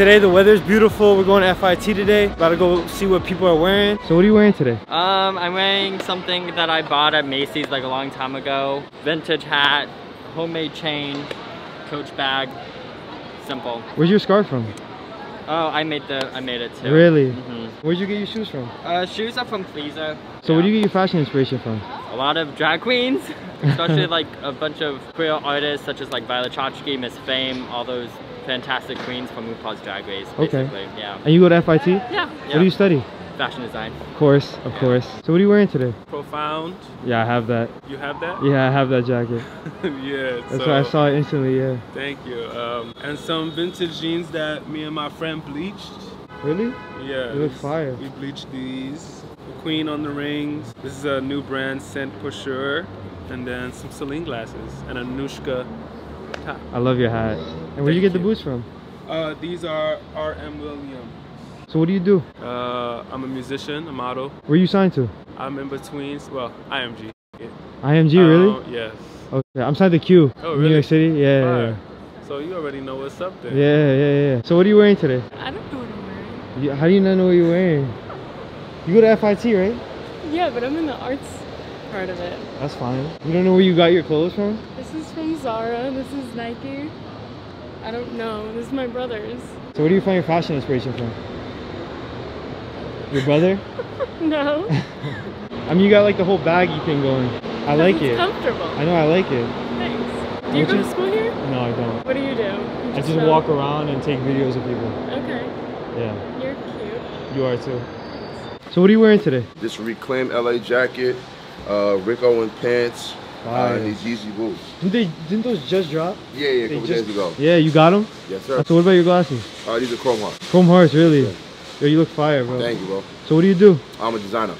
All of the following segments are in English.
today the weather's beautiful. We're going to FIT today. About to go see what people are wearing. So what are you wearing today? Um, I'm wearing something that I bought at Macy's like a long time ago. Vintage hat, homemade chain, coach bag, simple. Where's your scarf from? Oh, I made the, I made it too. Really? hmm Where'd you get your shoes from? Uh, shoes are from Pleaser. So where do you get your fashion inspiration from? A lot of drag queens, especially like a bunch of queer artists such as like Violet Chachki, Miss Fame, all those fantastic queens from RuPaul's Drag Race, Okay. Yeah. And you go to FIT? Yeah. What do you study? Fashion design. Of course, of course. So what are you wearing today? Profound. Yeah, I have that. You have that? Yeah, I have that jacket. yeah. That's so, why I saw it instantly, yeah. Thank you. Um, and some vintage jeans that me and my friend bleached. Really? Yeah. They look these- fire. We bleached these. The Queen on the rings. This is a new brand, Scent Couture. And then some Celine glasses and a Nushka top. I love your hat. And where'd you Thank get the boots from? Uh, these are R.M. Williams. So what do you do? Uh, I'm a musician, a model. Where you signed to? I'm in between, well, IMG. IMG, really? Uh, yes. Okay, I'm signed to Q. Oh, really? New? York City? Yeah, yeah, So you already know what's up there. yeah. Yeah, yeah, yeah. So what are you wearing today? I don't know what I'm wearing. You, how do you not know what you're wearing? You go to FIT, right? Yeah, but I'm in the arts part of it. That's fine. You don't know where you got your clothes from? This is from Zara. This is Nike. I don't know. This is my brother's. So where do you find your fashion inspiration from? Your brother? No. I mean, you got like the whole baggy thing going. I like it's it. comfortable. I know I like it. Thanks. Do you Don't go you- to school here? No, I don't. What do you do? You I just film? walk around and take videos of people. Okay. Yeah, You're cute. you are too. So what are you wearing today? This reclaimed LA jacket, uh, Rick Owen pants, Fire. and these Yeezy boots. Didn't they? Didn't those just drop? Yeah, yeah, a couple just- days ago. Yeah, you got them. Yes, sir. So what about your glasses? Uh, these are Chrome Heart. Chrome hearts, really? Yo, you look fire, bro. Thank you, bro. So what do you do? I'm a designer.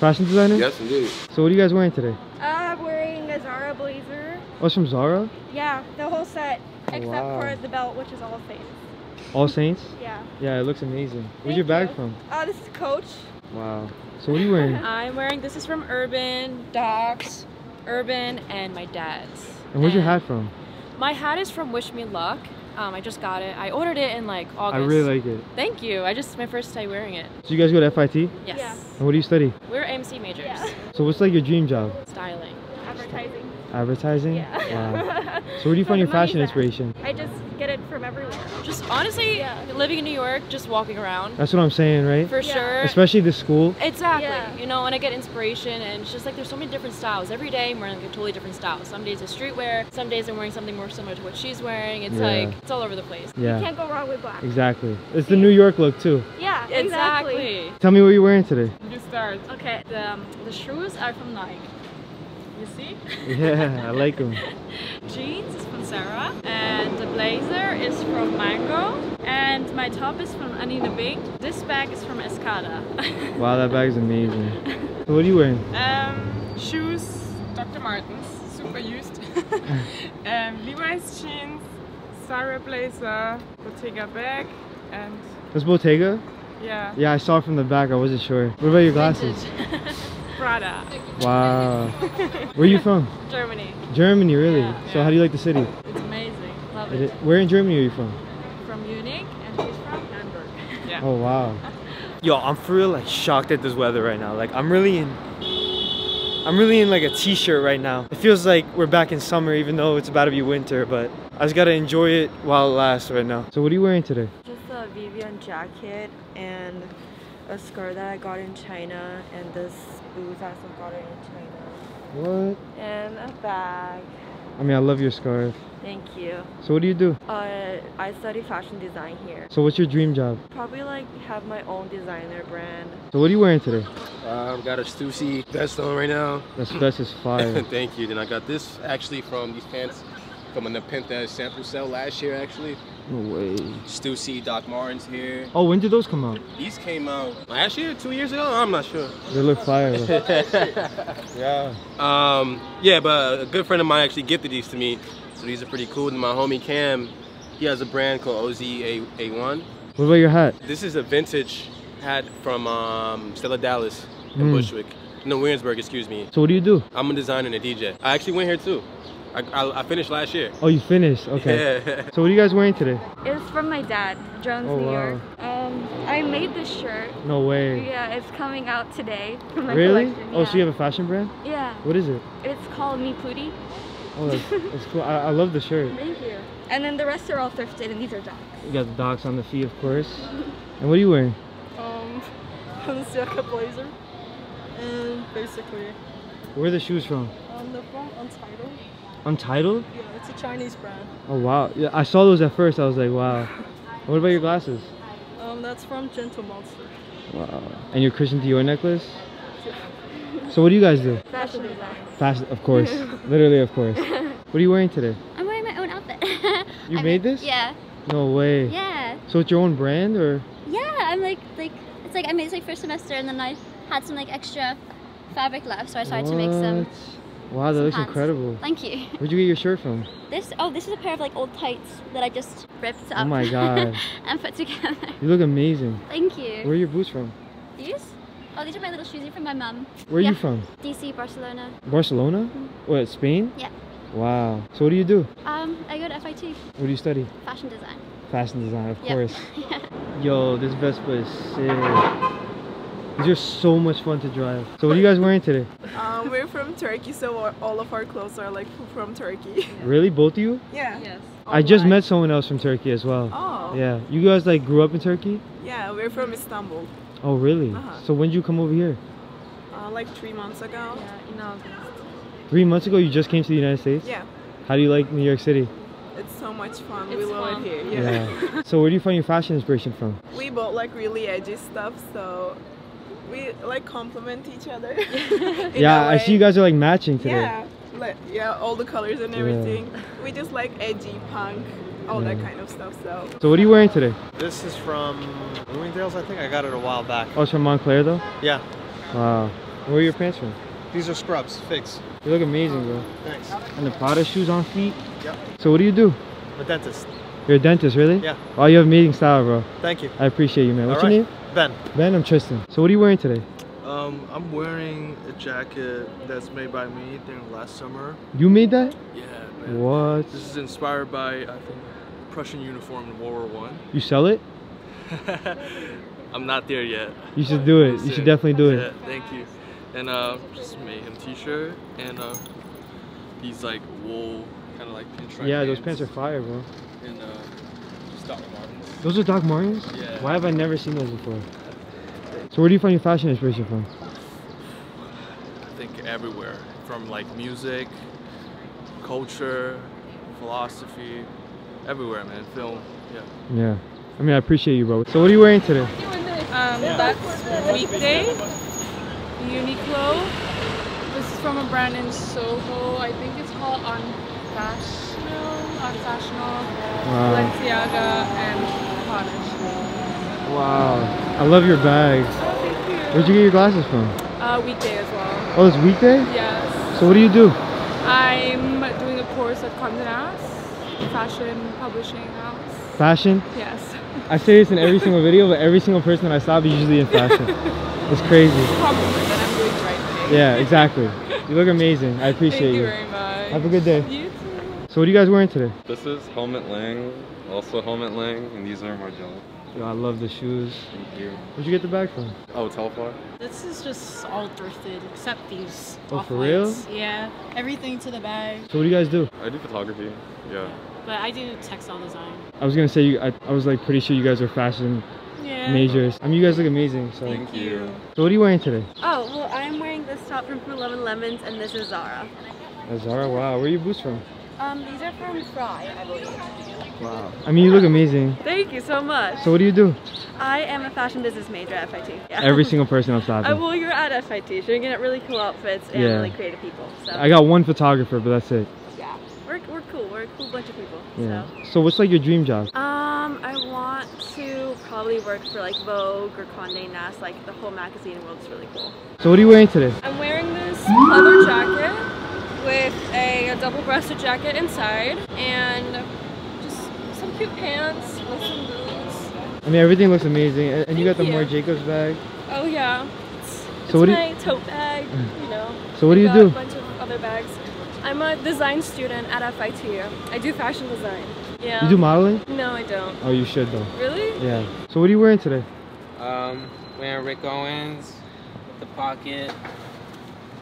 Fashion designer? Yes, indeed. So what are you guys wearing today? Uh, I'm wearing a Zara blazer. Oh, it's from Zara? Yeah, the whole set, except Wow. for the belt, which is all Saints. All Saints? Yeah. Yeah, it looks amazing. Where's your bag you. from? Uh, this is Coach. Wow. So what are you wearing? I'm wearing this is from Urban, Docs, Urban, and my dad's. And where's your hat from? My hat is from Wish Me Luck. Um, I just got it. I ordered it in like August. I really like it. Thank you. I just my first time wearing it. So you guys go to FIT? Yes. Yeah. And what do you study? We're AMC majors. Yeah. So what's like your dream job? Styling. Advertising. Advertising? Yeah. Wow. So where do you find your fashion money's at. inspiration? I just get it from everywhere. Just honestly, Yeah. living in New York, just walking around. That's what I'm saying, right? For Yeah. sure. Especially this school. Exactly. Yeah. You know, and I get inspiration, and it's just like there's so many different styles. Every day I'm wearing like a totally different style. Some days it's streetwear. Some days I'm wearing something more similar to what she's wearing. It's Yeah. like it's all over the place. Yeah. Can't go wrong with black. Exactly. It's the New York look too. Yeah, exactly. Exactly. Tell me what you're wearing today. You start. Okay. The, um, the shoes are from Nike. You see? Yeah, I like them. Jeans is from Sarah, and the blazer is from Mango, and my top is from Anine Bing. This bag is from Escada. Wow, that bag is amazing. What are you wearing? Um, shoes, Dr. Martens, super used. um, Levi's jeans, Zara blazer, Bottega bag, and That's Bottega? yeah, Yeah, I saw it from the back. I wasn't sure. What about your glasses? Prada. Wow. Where are you from? Germany. Germany, really? Yeah, So yeah. how do you like the city? It's amazing. Love Is it. it- Where in Germany are you from? From Munich, and she's from Hamburg. Yeah. Oh wow. Yo, I'm for real like shocked at this weather right now. Like I'm really in I'm really in like a t-shirt right now. It feels like we're back in summer even though it's about to be winter, but I just gotta enjoy it while it lasts right now. So what are you wearing today? Just a Vivian jacket and a skirt that I got in China and this boots I also got it in China. What? And a bag. I mean, I love your scarf. Thank you. So what do you do? Uh, I study fashion design here. So what's your dream job? Probably like have my own designer brand. So what are you wearing today? Uh, I've got a Stussy vest on right now. That's that's is fire. Thank you. Then I got this actually from these pants from a Nepenthe sample sale last year actually. No way. Stussy Doc Martens here. Oh, when did those come out? These came out last year, two years ago. I'm not sure. They look fire. yeah. Um, yeah, but a good friend of mine actually gifted these to me, so these are pretty cool. And my homie Cam, he has a brand called OZA1. What about your hat? This is a vintage hat from um, Stella Dallas in Mm. Bushwick. No, Williamsburg, excuse me. So what do you do? I'm a designer and a DJ. I actually went here too. I, I, I finished last year. Oh, you finished? Okay. Yeah. So what are you guys wearing today? It's from my dad, Jones, Oh, New wow. York. Um, I made this shirt. No way. Yeah, it's coming out today from my Really? collection. Oh, so you have a fashion brand? Yeah, What is it? it's called Me Pooty. Oh, that's, that's cool. I, I love the shirt. Thank you. And then the rest are all thrifted, and these are docs. You got the docs on the feet, of course. And what are you wearing? Um, Balenciaga blazer. And basically, Where are the shoes from? um, they're from Untitled. Untitled? Yeah, it's a Chinese brand. Oh wow. Yeah, I saw those at first. I was like, wow. What about your glasses? Um, that's from Gentle Monster. Wow. And your Christian Dior necklace? So what do you guys do? Fashion design. Fashion, of course. Literally, of course. What are you wearing today? I'm wearing my own outfit. You I made mean, this? Yeah. No way. Yeah. So it's your own brand or? Yeah, I'm like like it's like I made this like first semester and then I had some like extra fabric left, so I started to make some. Wow, that looks pants. incredible. Thank you. Where'd you get your shirt from? This oh this is a pair of like old tights that I just ripped up. Oh my God. and put together. You look amazing. Thank you. Where are your boots from? These? Oh, these are my little shoes They're from my mum. Where are yeah. you from? DC, Barcelona. Barcelona? What, Spain? Yeah. Wow. So what do you do? Um, I go to FIT, What do you study? fashion design. Fashion design, of Yeah. course. Yo, this Vespa is sick. These are so much fun to drive. So what are you guys wearing today? Um, we're from Turkey, so all of our clothes are like from Turkey. Really? Both of you? Yeah. Yes. I just met someone else from Turkey as well. Oh. Yeah. You guys like grew up in Turkey? Yeah, we're from Istanbul. Oh, really? Uh-huh. So when did you come over here? Uh, like three months ago. Yeah, in August. Three months ago, you just came to the United States? Yeah. How do you like New York City? It's so much fun. It's we love fun. it here. Yeah. so where do you find your fashion inspiration from? we both like really edgy stuff, so we like complement each other. yeah, I see you guys are like matching today. Yeah, like yeah, all the colors and Yeah. everything. We just like edgy punk, all that kind of stuff. So. So what are you wearing today? This is from Bloomingdale's, I think. I got it a while back. Oh, it's from Moncler though? Yeah. Wow. Where are your pants from? These are scrubs, figs. You look amazing, bro. Thanks. And the Prada shoes on feet? Yep. So what do you do? I'm a dentist. You're a dentist, really? Yeah. Oh, you have amazing style, bro. Thank you. I appreciate you, man. What's All your right. name? Ben. Ben, I'm Tristan. So what are you wearing today? Um, I'm wearing a jacket that's made by me during last summer. You made that? Yeah, man. What? This is inspired by, I think, Prussian uniform in World War One. You sell it? I'm not there yet. You should do it. You should definitely do it. Yeah, thank you. And uh, just made him t-shirt and uh, these like wool kind of like pinstripe. Yeah, those pants are fire, bro. And uh, just Doc Martens. Those are Doc Martens? Yeah. Why have I never seen those before? So where do you find your fashion inspiration from? I think everywhere from like music, culture, philosophy, everywhere, man. Film, yeah. Yeah. I mean, I appreciate you, bro. So what are you wearing today? Um, that's Weekday, Uniqlo. This is from a brand in Soho. I think it's called Unfashional, Unfashional, Wow. Balenciaga, and Prada. Wow. I love your bags. Thank you. Where'd you get your glasses from? Uh, weekday as well. Oh, it's weekday? Yes. So what do you do? I'm doing a course at Condé Nast, fashion publishing house. Fashion? Yes. I say this in every single video, but every single person that I stop is usually in fashion. it's crazy. Compliment that I'm doing the right thing. Yeah, exactly. You look amazing. I appreciate Thank you you. very much. Have a good day. You. So what are you guys wearing today? This is Helmut Lang, also Helmut Lang, and these are Margiela. Yo, I love the shoes. Thank you. Where'd you get the bag from? Oh, Telfar. This is just all thrifted, except these. Oh, for real? Yeah, everything to the bag. So what do you guys do? I do photography. Yeah. But I do textile design. I was gonna say you. I, I was like pretty sure you guys are fashion Yeah. majors. I mean, you guys look amazing. So. Thank you. So what are you wearing today? Oh, well, I'm wearing this top from Fruit Lemon Lemons, and this is Zara. Zara. Wow. Where are your boots from? Um, these are from Frye, I believe. Wow. I mean, you look amazing. Thank you so much. So what do you do? I am a fashion business major at FIT. Yeah. Every single person I'm Uh, stopping. well, you're at FIT, so you're gonna get really cool outfits and Yeah. really creative people. So. I got one photographer, but that's it. Yeah, we're, we're cool. We're a cool bunch of people. Yeah. So what's like your dream job? Um, I want to probably work for like Vogue or Condé Nast. Like the whole magazine world is really cool. So what are you wearing today? I'm wearing this leather jacket with a, a double-breasted jacket inside and just some cute pants with some boots. I mean, everything looks amazing, and and you got the Thank Marc. Jacobs bag. Oh yeah, it's, So what do you- tote bag, you know. So what do I've you got do? A bunch of other bags. I'm a design student at FIT. I do fashion design. Yeah. You do modeling? No, I don't. Oh, you should though. Really? Yeah. So what are you wearing today? Um, wearing Rick Owens, with the pocket.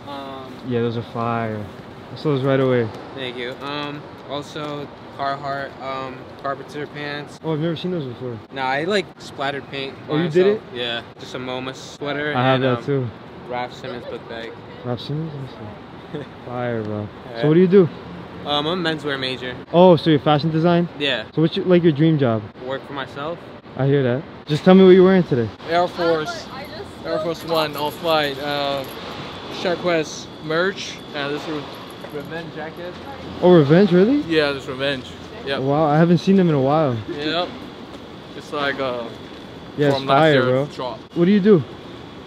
Um, Yeah, those are fire. I saw those right away. thank you. Um, also Carhartt um carpenter pants. Oh, I've never seen those before. Nah, I like splattered paint. Oh, on you did it? Yeah, just a MoMA sweater. I have that um, too. Raf Simons book bag. Raf Simons? Let me see. Fire, bro. Alright. So what do you do? Um, I'm a menswear major. Oh, so you're fashion design? Yeah. So what's your, like your dream job? Work for myself. I hear that. Just tell me what you're wearing today. Air Force, Air Force One off white, uh, Shark Quest merch, and this re- revenge jacket. Oh, Revenge, really? Yeah, this revenge. Yeah. Wow, I haven't seen them in a while. Yep. It's like uh. Yeah, from last fire, year's bro. drop. What do you do?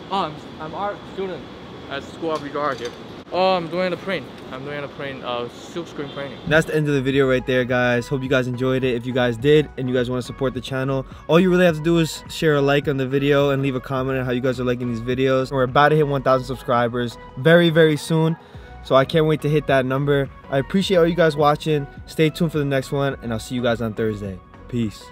Oh, I'm, I'm art student at School of Visual Art here. Oh, I'm doing a print. I'm doing a print, uh, silk screen printing. That's the end of the video right there, guys. Hope you guys enjoyed it. If you guys did and you guys want to support the channel, all you really have to do is share a like on the video and leave a comment on how you guys are liking these videos. We're about to hit 1,000 subscribers very, very soon. So I can't wait to hit that number. I appreciate all you guys watching. Stay tuned for the next one, and I'll see you guys on Thursday. Peace.